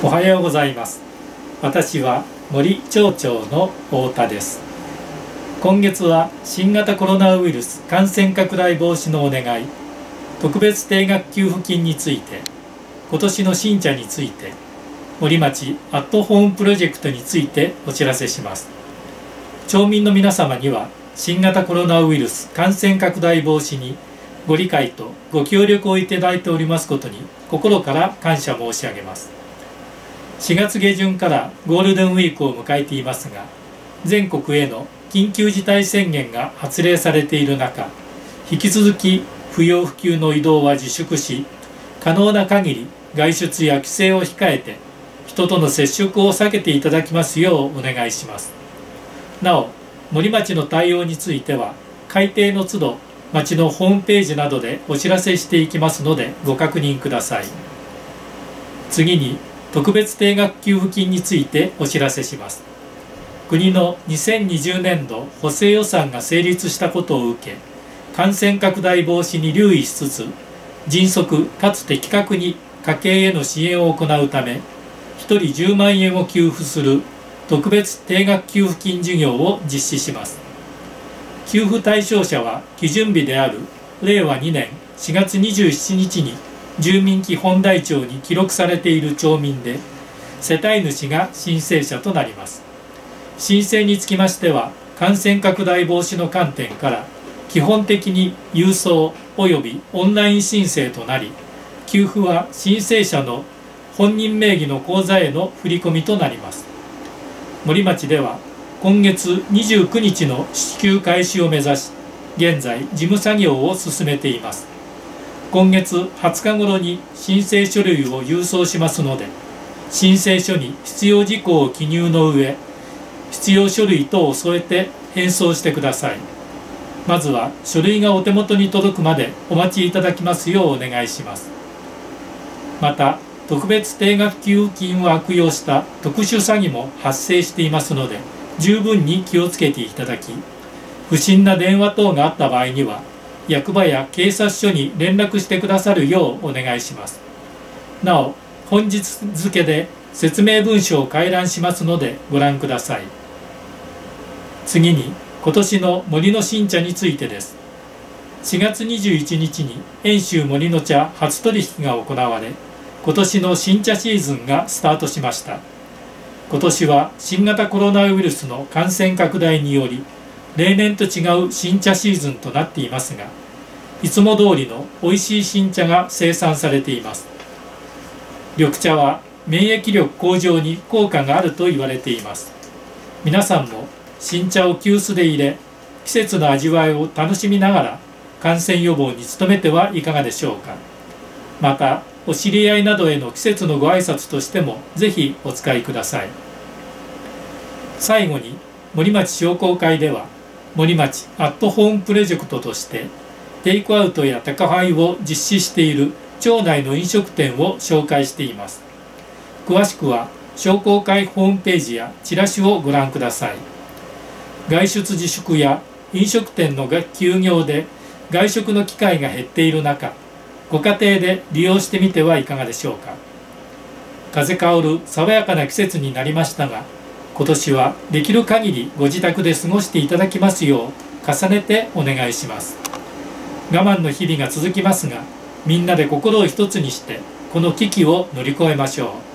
おはようございます。私は森町長の太田です。今月は新型コロナウイルス感染拡大防止のお願い特別定額給付金について今年の新茶について森町アットホームプロジェクトについてお知らせします。町民の皆様には新型コロナウイルス感染拡大防止にご理解とご協力をいただいておりますことに心から感謝申し上げます。4月下旬からゴールデンウィークを迎えていますが全国への緊急事態宣言が発令されている中引き続き不要不急の移動は自粛し可能な限り外出や帰省を控えて人との接触を避けていただきますようお願いします。なお森町の対応については改定の都度町のホームページなどでお知らせしていきますのでご確認ください。次に特別定額給付金についてお知らせします。国の2020年度補正予算が成立したことを受け感染拡大防止に留意しつつ迅速かつ的確に家計への支援を行うため1人10万円を給付する特別定額給付金事業を実施します。給付対象者は基準日である令和2年4月27日に住民基本台帳に記録されている町民で世帯主が申請者となります。申請につきましては感染拡大防止の観点から基本的に郵送及びオンライン申請となり給付は申請者の本人名義の口座への振込となります。森町では今月29日の支給開始を目指し現在事務作業を進めています。今月20日頃に申請書類を郵送しますので申請書に必要事項を記入の上必要書類等を添えて返送してください。まずは書類がお手元に届くまでお待ちいただきますようお願いします。また特別定額給付金を悪用した特殊詐欺も発生していますので十分に気をつけていただき不審な電話等があった場合には役場や警察署に連絡してくださるようお願いします。なお本日付で説明文書を回覧しますのでご覧ください。次に今年の森の新茶についてです。4月21日に遠州森の茶初取引が行われ今年の新茶シーズンがスタートしました。今年は新型コロナウイルスの感染拡大により例年と違う新茶シーズンとなっていますがいつも通りの美味しい新茶が生産されています。緑茶は免疫力向上に効果があると言われています。皆さんも新茶を急須で入れ季節の味わいを楽しみながら感染予防に努めてはいかがでしょうか。またお知り合いなどへの季節のご挨拶としてもぜひお使いください。最後に森町商工会では森町アットホームプロジェクトとしてテイクアウトや宅配を実施している町内の飲食店を紹介しています。詳しくは商工会ホームページやチラシをご覧ください。外出自粛や飲食店の休業で外食の機会が減っている中ご家庭で利用してみてはいかがでしょうか。風香る爽やかな季節になりましたが今年はできる限りご自宅で過ごしていただきますよう重ねてお願いします。我慢の日々が続きますがみんなで心を一つにしてこの危機を乗り越えましょう。